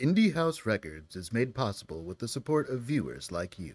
Indie House Records is made possible with the support of viewers like you.